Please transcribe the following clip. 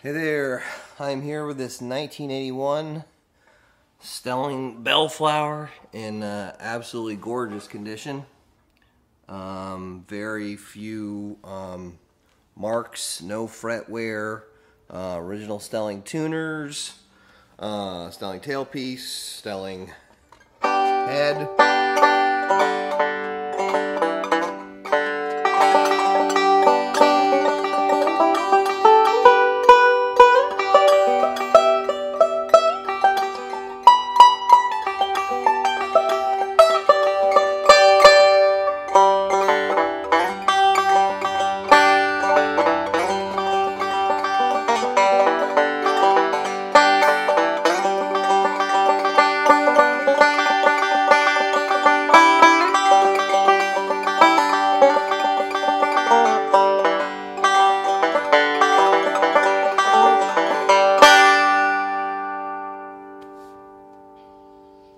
Hey there, I'm here with this 1981 Stelling Bellflower in uh, absolutely gorgeous condition. Um, very few um, marks, no fret wear, uh, original Stelling tuners, uh, Stelling tailpiece, Stelling head.